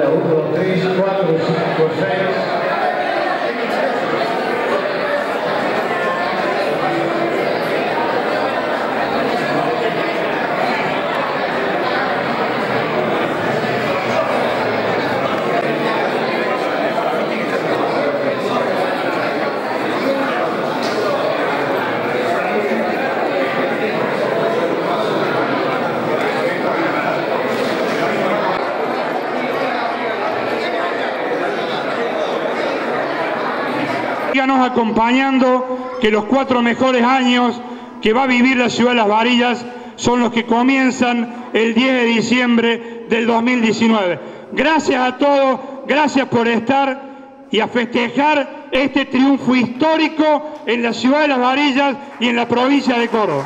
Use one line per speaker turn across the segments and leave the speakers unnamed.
1, 2, 3, 4, 5, 6, estaremos acompañando que los cuatro mejores años que va a vivir la ciudad de Las Varillas son los que comienzan el 10 de diciembre del 2019. Gracias a todos, gracias por estar y a festejar este triunfo histórico en la ciudad de Las Varillas y en la provincia de Córdoba.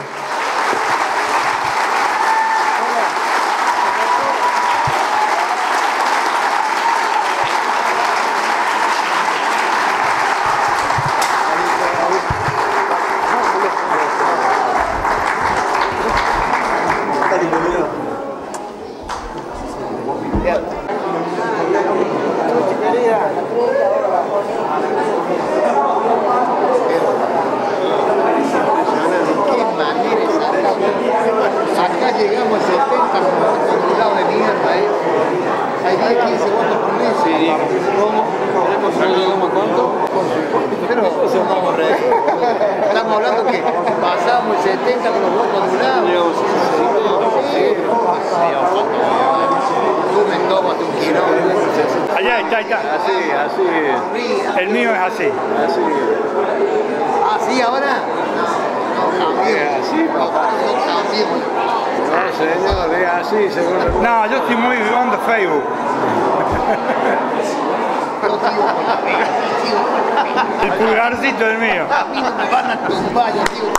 Acá llegamos a 70 modulados de mierda, ¿eh? Hay 10, 15 votos por mes. Sí. ¿Cómo? ¿No llegamos a cuánto? Pero estamos re. Estamos hablando que pasamos el 70 con los votos anulados. Sí, Tú me tomas un kilómetro.
Allá está, ahí está.
Así, así.
El mío es así.
Así.
¿Así ahora? No, cambié.
Así, papá.
No,
señor, es así, seguro.
No, yo estoy muy on the Facebook. El pulgarcito es mío.
A mí no me van a tumbar, yo digo.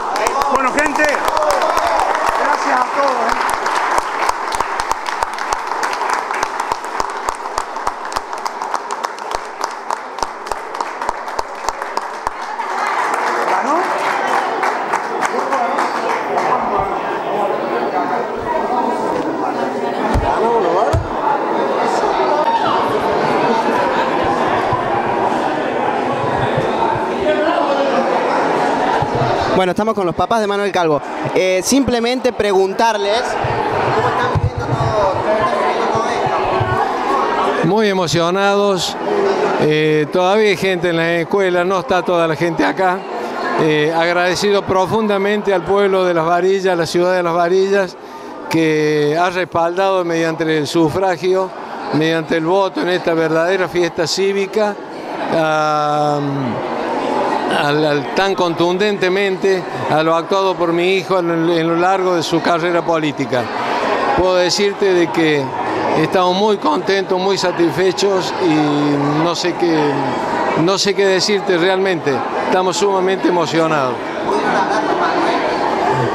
Bueno, gente, gracias a todos. ¿eh? ¿Ganó?
Bueno, estamos con los papás de Manuel Calvo. Eh, simplemente preguntarles cómo están viviendo todo, esto.
Muy emocionados. eh, todavía hay gente en la escuela, no está toda la gente acá. Eh, agradecido profundamente al pueblo de Las Varillas, a la ciudad de Las Varillas, que ha respaldado mediante el sufragio, mediante el voto en esta verdadera fiesta cívica, tan contundentemente a lo actuado por mi hijo en, en lo largo de su carrera política. Puedo decirte de que estamos muy contentos, muy satisfechos y no sé qué, no sé qué decirte realmente. Estamos sumamente emocionados.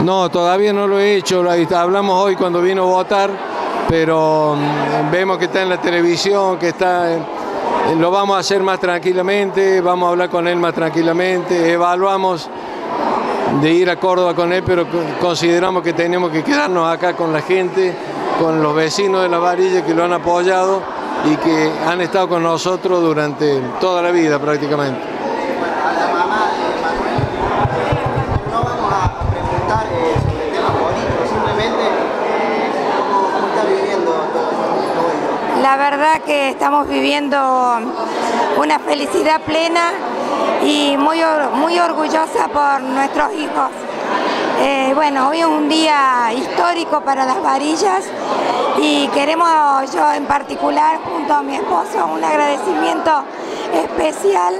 No, todavía no lo he hecho. Hablamos hoy cuando vino a votar, pero mm, vemos que está en la televisión, que está. Lo vamos a hacer más tranquilamente, vamos a hablar con él más tranquilamente, evaluamos de ir a Córdoba con él, pero co- consideramos que tenemos que quedarnos acá con la gente, con los vecinos de la varilla que lo han apoyado y que han estado con nosotros durante toda la vida prácticamente.
La
verdad que estamos viviendo una felicidad plena y muy, muy orgullosa por nuestros hijos. Eh, bueno, hoy es un día histórico para las varillas y queremos yo en particular junto a mi esposo un agradecimiento especial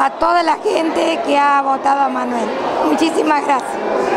a toda la gente que ha votado a Manuel. Muchísimas gracias.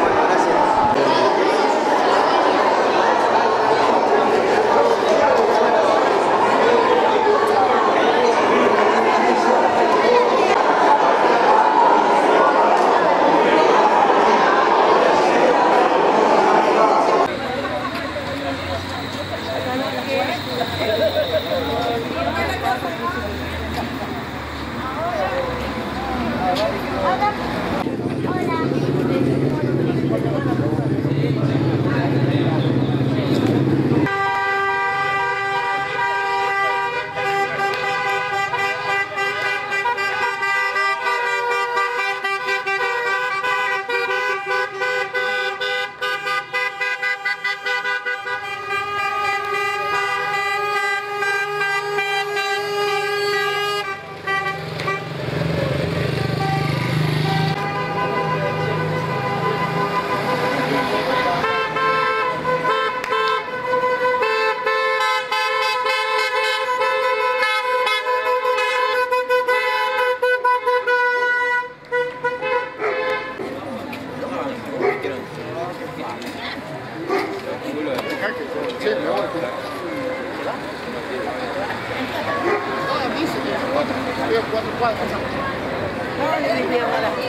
exterior aqui.
Ah, é né? isso. Quatro, quatro, quatro. Olha, ele deu, olha.